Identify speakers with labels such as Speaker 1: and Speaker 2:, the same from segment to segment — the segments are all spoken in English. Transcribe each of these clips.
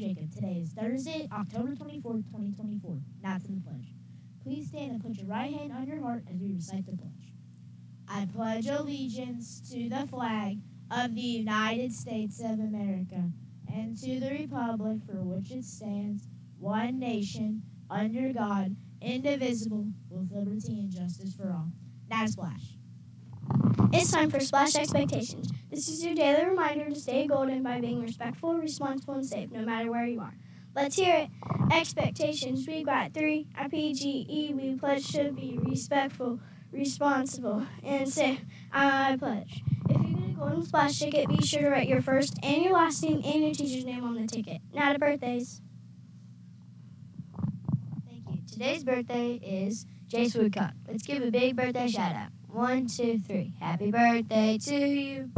Speaker 1: Jacob. Today is Thursday, October 24th, 2024. Now to the pledge. Please stand and put your right hand on your heart as we recite the pledge. I pledge allegiance to the flag of the United States of America and to the republic for which it stands, one nation, under God, indivisible, with liberty and justice for all. Now splash.
Speaker 2: It's time for Splash Expectations. This is your daily reminder to stay golden by being respectful, responsible, and safe no matter where you are. Let's hear it. Expectations. We got three. PGE, we pledge to be respectful, responsible, and safe. I pledge. If you get a golden splash ticket, be sure to write your first and your last name and your teacher's name on the ticket. Now to birthdays.
Speaker 3: Thank you. Today's birthday is Jace Woodcock. Let's give a big birthday shout out. One, two, three. Happy birthday to you.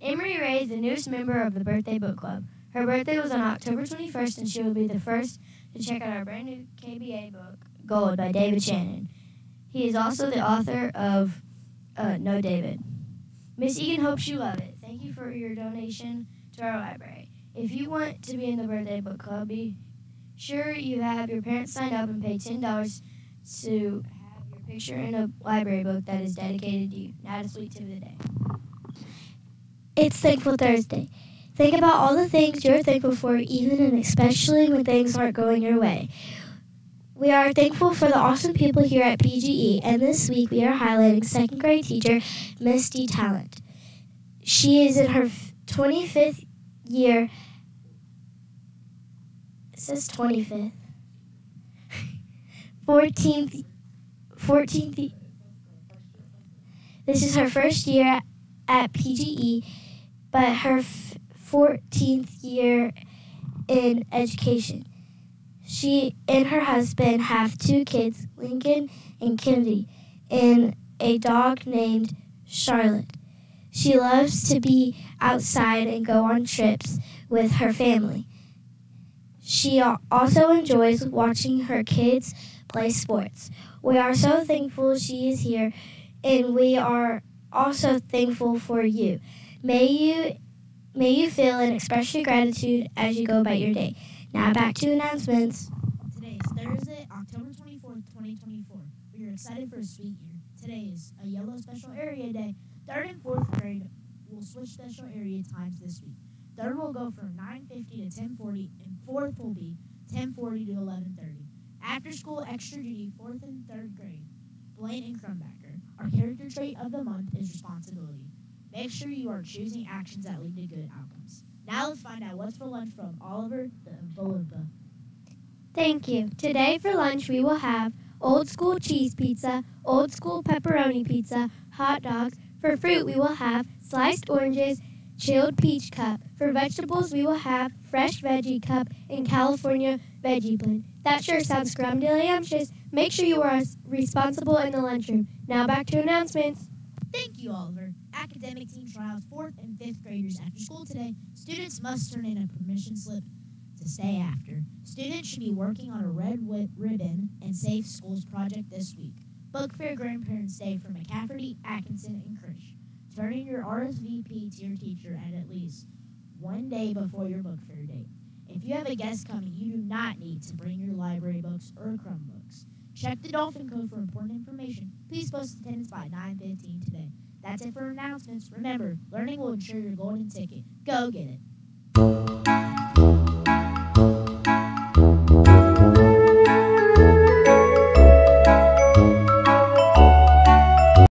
Speaker 3: Emery Ray is the newest member of the Birthday Book Club. Her birthday was on October 21st, and she will be the first to check out our brand new KBA book, Gold, by David Shannon. He is also the author of uh, No David. Miss Egan hopes you love it. Thank you for your donation to our library. If you want to be in the Birthday Book Club, be sure you have your parents sign up and pay $10 to picture in a library book that is dedicated to you. Now to Sweet Tip of the Day.
Speaker 2: It's Thankful Thursday. Think about all the things you're thankful for, even and especially when things aren't going your way. We are thankful for the awesome people here at PGE, and this week we are highlighting second grade teacher Misty Talent. She is in her 25th year. It says 25th. 14th. 14th. This is her first year at PGE, but her f- 14th year in education. She and her husband have two kids, Lincoln and Kennedy, and a dog named Charlotte. She loves to be outside and go on trips with her family. She also enjoys watching her kids play sports. We are so thankful she is here, and we are also thankful for you. May you may you feel and express your gratitude as you go about your day. Now back to announcements.
Speaker 1: Today is Thursday, October 24th, 2024. We are excited for a sweet year. Today is a yellow special area day. Third and fourth grade will switch special area times this week. Third will go from 9.50 to 10.40, and fourth will be 10.40 to 11.30. After school extra duty, fourth and third grade. Blaine and Crumbacker. Our character trait of the month is responsibility. Make sure you are choosing actions that lead to good outcomes. Now let's find out what's for lunch from Oliver the Oompa
Speaker 2: Thank you. Today for lunch we will have old school cheese pizza, old school pepperoni pizza, hot dogs. For fruit we will have sliced oranges, chilled peach cup. For vegetables we will have fresh veggie cup and California veggie blend. That sure sounds scrumdiddlyumptious. Make sure you are responsible in the lunchroom. Now back to announcements.
Speaker 1: Thank you, Oliver. Academic team trials fourth and fifth graders after school today. Students must turn in a permission slip to stay after. Students should be working on a red ribbon and safe schools project this week. Book Fair Grandparents Day for McCafferty, Atkinson, and Krish. Turn in your RSVP to your teacher at at least one day before your book fair date. If you have a guest coming, you do not need to bring your library books or Chromebooks. Check the Dolphin Code for important information. Please post attendance by 9:15 today. That's it for announcements. Remember, learning will ensure your golden ticket. Go get it.